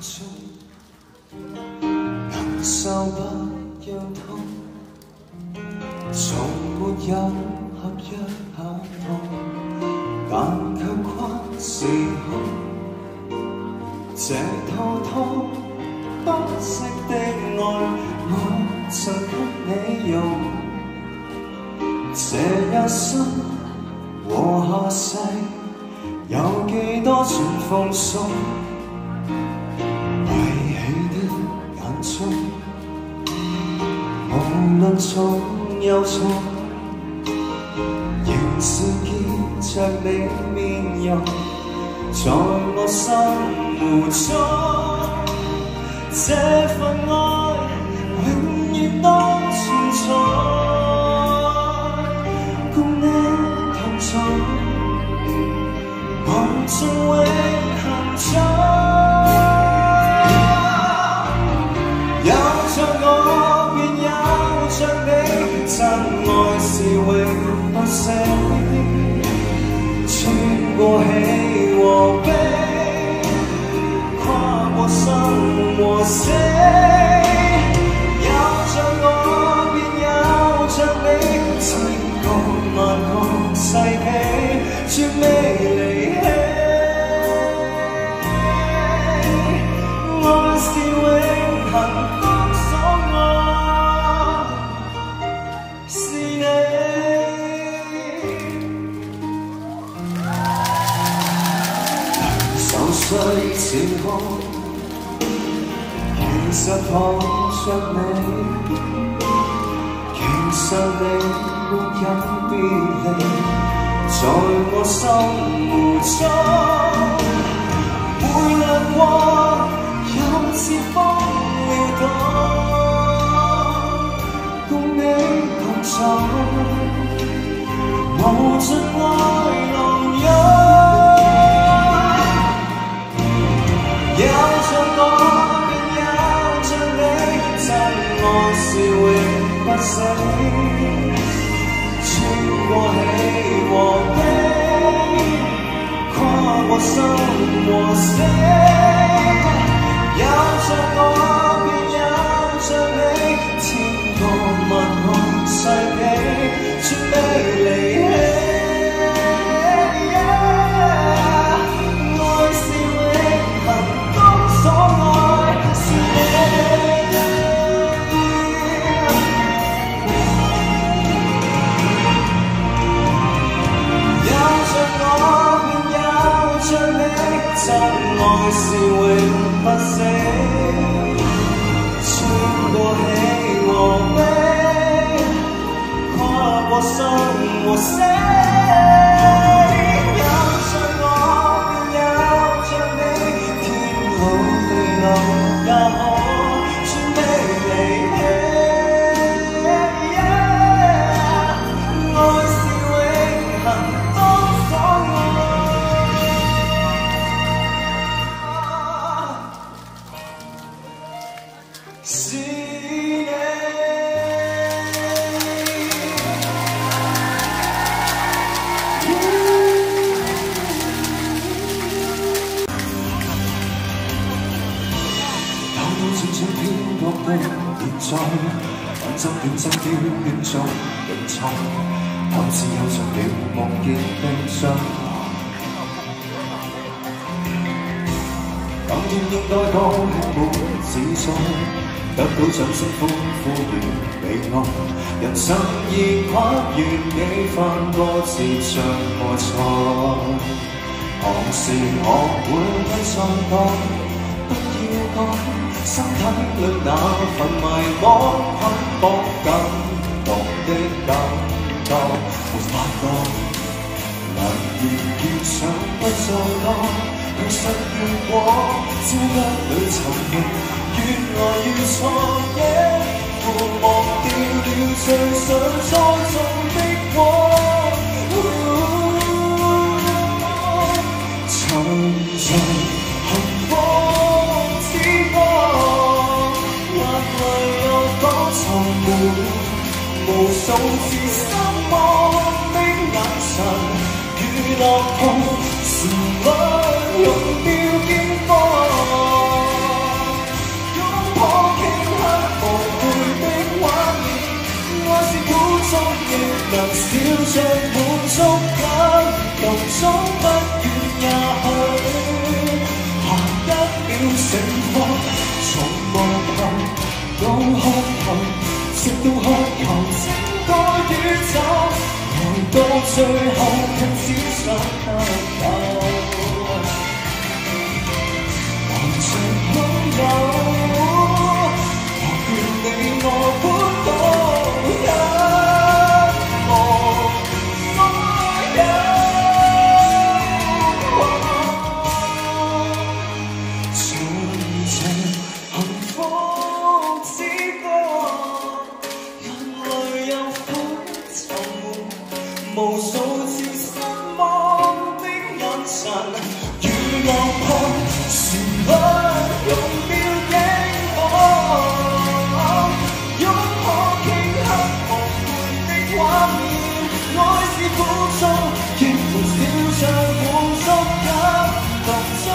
中，忍受不要痛，从没有合约合同，但却跨时空。这滔滔不息的爱，我曾给你用，这一生和下世，有几多全奉送无论重又重，仍是见着你面容，在我心湖中，这份爱过喜和悲，跨过生和死，有着我便有着你，千个万个世纪，绝未碎前空，其实抱着你，其实你没有别离，在我心湖中，每亮过有似风死，穿过喜和悲，跨过生和死，在反正短暂飘远中永藏，看似有着了梦见的伤。当天应该多吃满自信，得到掌声欢呼与被爱，人生已跨越几番多次障碍赛，何时学会不再讲，不要讲。身体里那份迷惘捆绑感动的感觉，没法讲，难言越想不再多，去失越过，焦一里沉溺，越来越错觉，忘掉了最想栽种的果，沉醉。无数次失望的眼神，与落空旋律像满足感，动作不远也许，行得了醒觉，从望头到渴求，直到渴求整个宇宙，来到最后却只想逗留，还剩拥有。感，